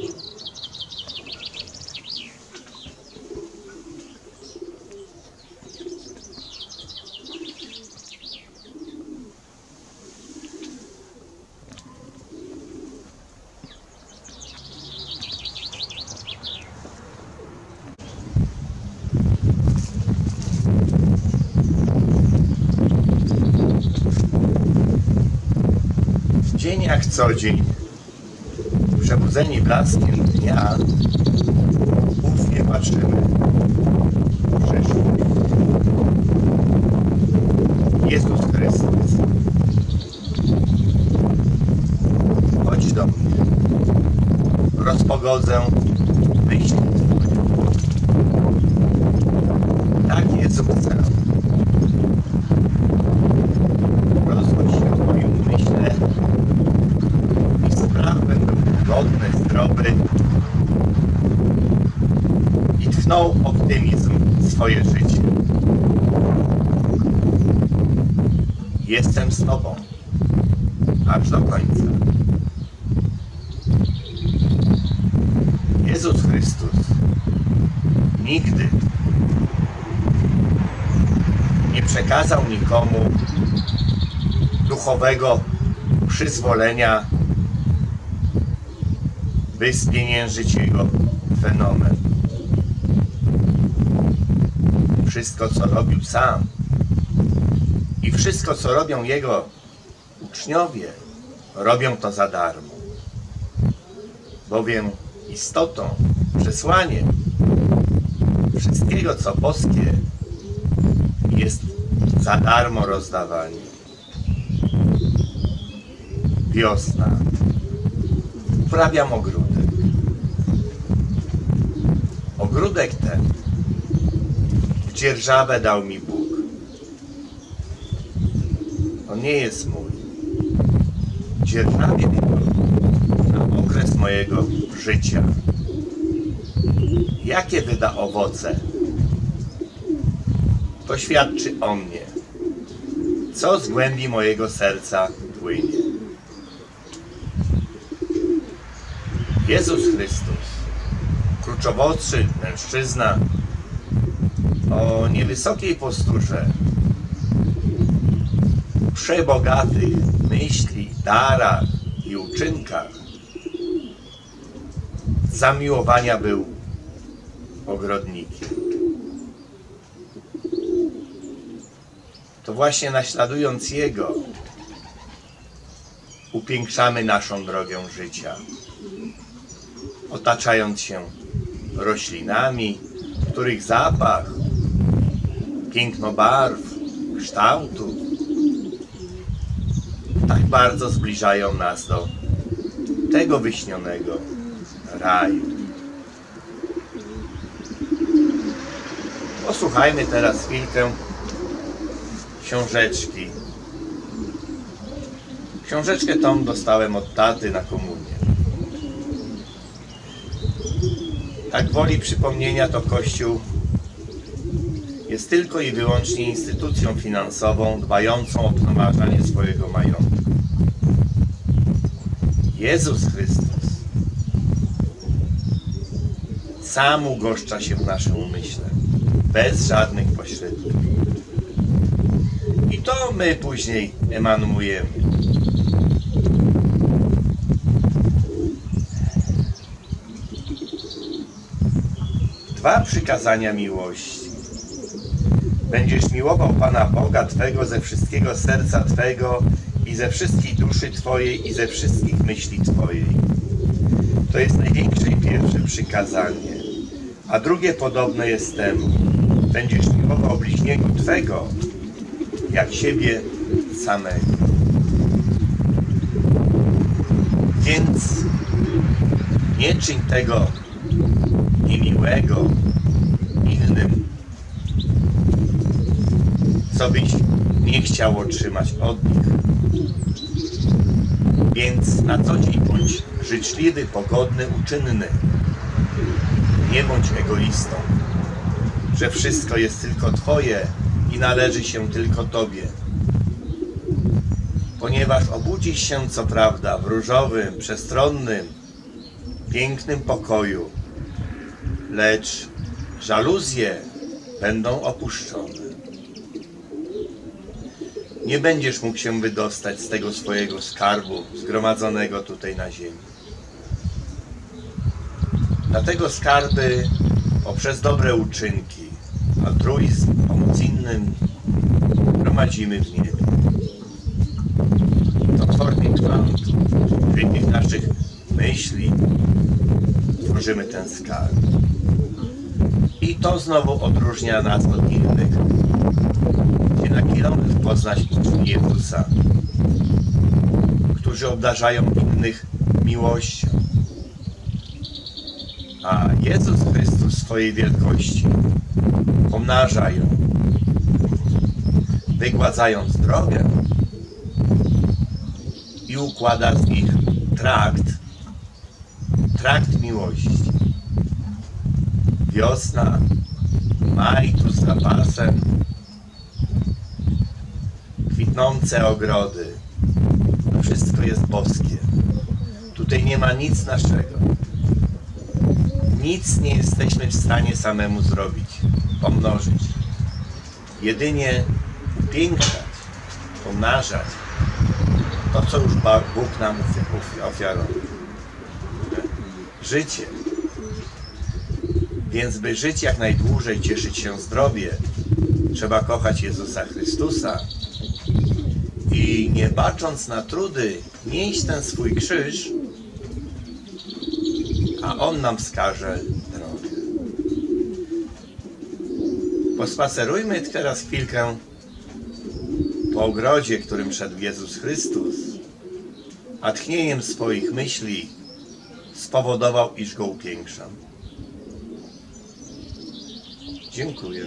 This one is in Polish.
Dzień jak co dzień. Przebudzeni blaskiem dnia, ufnie patrzymy w przyszłość. Jezus Chrystus, chodź do mnie. Rozpogodzę myśli Twoje. Tak Jezu chcę. Rozchodź się w moim umyśle i sprawy będą godne, zdrowy tchnął optymizm swoje życie. Jestem z Tobą aż do końca. Jezus Chrystus nigdy nie przekazał nikomu duchowego przyzwolenia, by spieniężyć jego fenomen. Wszystko, co robił sam i wszystko, co robią jego uczniowie, robią to za darmo. Bowiem istotą, przesłaniem wszystkiego, co boskie, jest za darmo rozdawanie. Wiosna. Uprawiam ogródek. Ogródek ten dzierżawę dał mi Bóg. On nie jest mój. Dzierżawię go na okres mojego życia. Jakie wyda owoce? To świadczy o mnie. Co z głębi mojego serca płynie. Jezus Chrystus, kluczowodszy mężczyzna o niewysokiej posturze, przebogatych myśli, darach i uczynkach, zamiłowania był ogrodnikiem. To właśnie naśladując Jego, upiększamy naszą drogę życia otaczając się roślinami, których zapach, piękno barw, kształtu tak bardzo zbliżają nas do tego wyśnionego raju. Posłuchajmy teraz chwilkę książeczki. Książeczkę tą dostałem od taty na komunię. Tak woli przypomnienia to Kościół jest tylko i wyłącznie instytucją finansową dbającą o pomnażanie swojego majątku. Jezus Chrystus sam ugoszcza się w naszym umyśle, bez żadnych pośredników. I to my później emanujemy. Dwa przykazania miłości. Będziesz miłował Pana Boga Twego ze wszystkiego serca Twego i ze wszystkich duszy Twojej i ze wszystkich myśli Twojej. To jest największe i pierwsze przykazanie. A drugie podobne jest temu. Będziesz miłował bliźniego Twego jak siebie samego. Więc nie czyń tego niemiłego innym, co byś nie chciał otrzymać od nich. Więc na co dzień bądź życzliwy, pogodny, uczynny. Nie bądź egoistą, że wszystko jest tylko Twoje i należy się tylko Tobie. Ponieważ obudzisz się, co prawda, w różowym, przestronnym pięknym pokoju, lecz żaluzje będą opuszczone. Nie będziesz mógł się wydostać z tego swojego skarbu zgromadzonego tutaj na ziemi. Dlatego skarby poprzez dobre uczynki, altruizm, pomoc innym gromadzimy w niebie. To formie kwantu, w tych naszych myśli tworzymy ten skarb. I to znowu odróżnia nas od innych, na kilometr poznać Jezusa, którzy obdarzają innych miłością. A Jezus Chrystus swojej wielkości pomnaża ją, wygładzając drogę i układa z nich trakt, trakt miłości. Wiosna, maj tu z zapasem, kwitnące ogrody, wszystko jest boskie. Tutaj nie ma nic naszego. Nic nie jesteśmy w stanie samemu zrobić, pomnożyć. Jedynie upiększać, pomnażać to, co już Bóg nam ofi- ofiarował. Życie. Więc by żyć jak najdłużej, cieszyć się zdrowie, trzeba kochać Jezusa Chrystusa i nie bacząc na trudy, nieść ten swój krzyż, a On nam wskaże drogę. Pospacerujmy teraz chwilkę po ogrodzie, którym szedł Jezus Chrystus, a tchnieniem swoich myśli spowodował, iż go upiększam. Dziękuję.